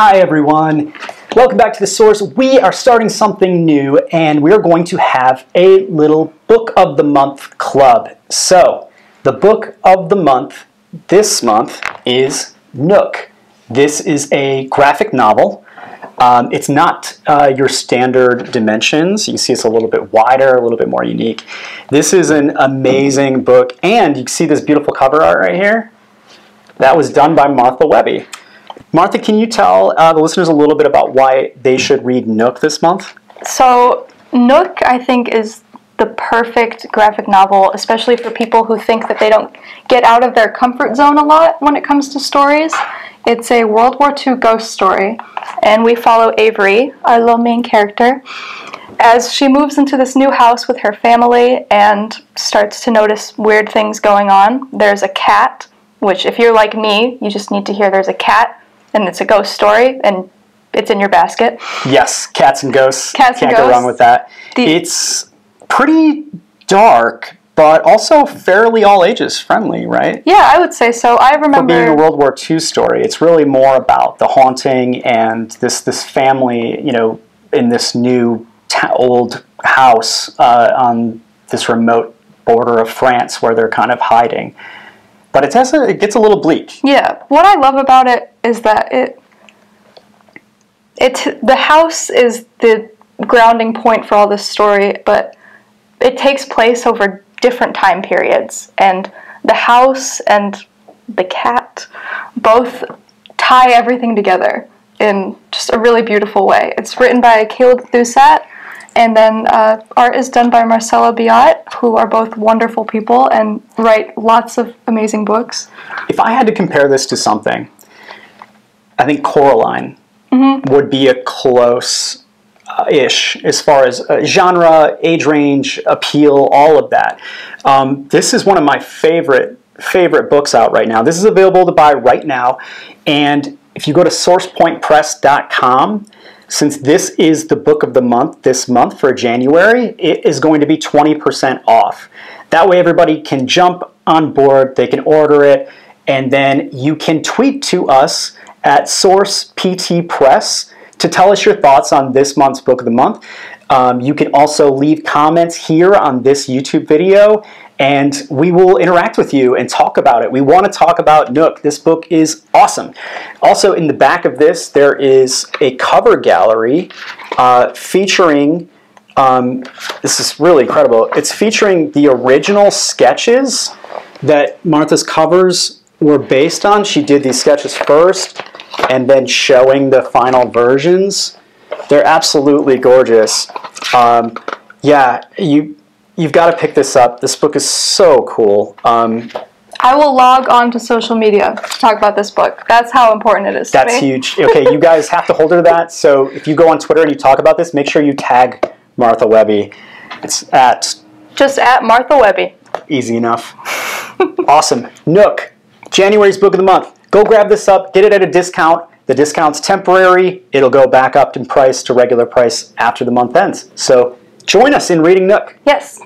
Hi everyone. Welcome back to The Source. We are starting something new and we're going to have a little book of the month club. So, the book of the month this month is Nook. This is a graphic novel. Um, it's not uh, your standard dimensions. You see it's a little bit wider, a little bit more unique. This is an amazing book and you see this beautiful cover art right here? That was done by Martha Webby. Martha, can you tell uh, the listeners a little bit about why they should read Nook this month? So, Nook, I think, is the perfect graphic novel, especially for people who think that they don't get out of their comfort zone a lot when it comes to stories. It's a World War II ghost story, and we follow Avery, our little main character, as she moves into this new house with her family and starts to notice weird things going on. There's a cat, which, if you're like me, you just need to hear there's a cat and it's a ghost story and it's in your basket. Yes, cats and ghosts. Cats Can't and go wrong with that. The- it's pretty dark, but also fairly all ages friendly, right? Yeah, I would say so. I For being a. World War II story, it's really more about the haunting and this this family, you know, in this new old house uh, on this remote border of France where they're kind of hiding. But it, has a, it gets a little bleak. Yeah, what I love about it is that it it the house is the grounding point for all this story, but it takes place over different time periods, and the house and the cat both tie everything together in just a really beautiful way. It's written by Caleb Thusat, and then uh, art is done by Marcella Biot, who are both wonderful people and write lots of amazing books. If I had to compare this to something, I think Coraline would be a close uh, ish as far as uh, genre, age range, appeal, all of that. Um, this is one of my favorite favorite books out right now. This is available to buy right now, and if you go to sourcepointpress.com, since this is the book of the month this month for January, it is going to be 20% off. That way, everybody can jump on board, they can order it, and then you can tweet to us at Source PT Press to tell us your thoughts on this month's book of the month. Um, you can also leave comments here on this YouTube video, and we will interact with you and talk about it. We want to talk about Nook. This book is awesome. Also, in the back of this, there is a cover gallery uh, featuring. Um, this is really incredible. It's featuring the original sketches that Martha's covers were based on. She did these sketches first and then showing the final versions. They're absolutely gorgeous. Um, yeah, you you've got to pick this up. This book is so cool. Um, I will log on to social media to talk about this book. That's how important it is that's me. huge. Okay, you guys have to hold her to that. So if you go on Twitter and you talk about this, make sure you tag Martha Webby. It's at Just at Martha Webby. easy enough. awesome. Nook, January's book of the month. Go grab this up, get it at a discount. The discount's temporary. It'll go back up in price to regular price after the month ends. So join us in reading Nook. Yes.